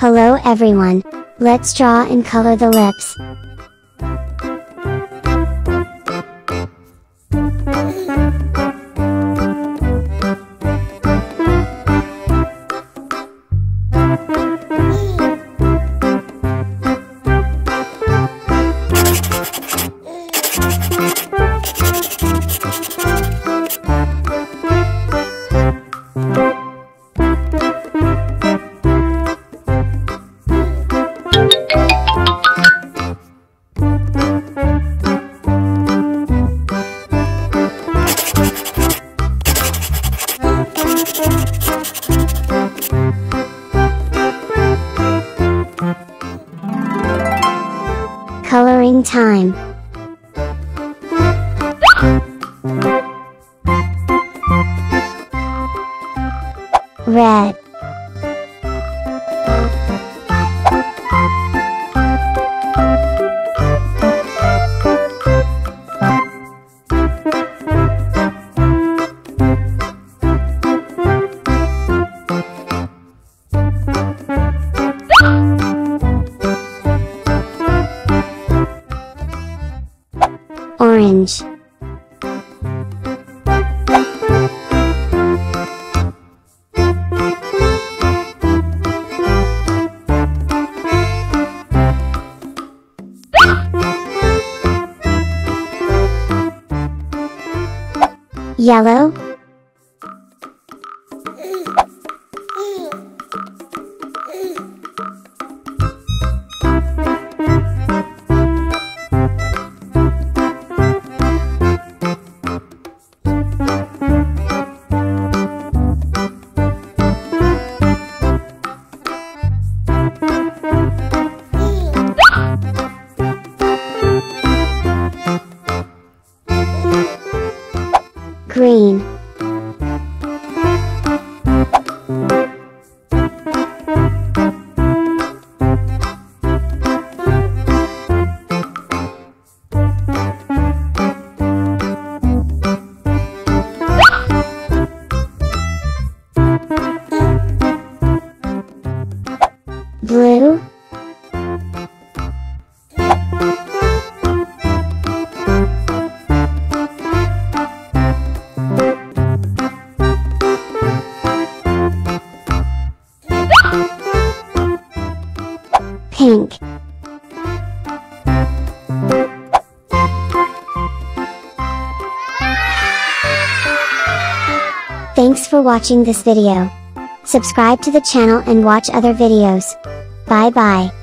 Hello everyone, let's draw and color the lips. Coloring time. Red. Orange. Yellow. Green. Blue. For watching this video. Subscribe to the channel and watch other videos. Bye bye.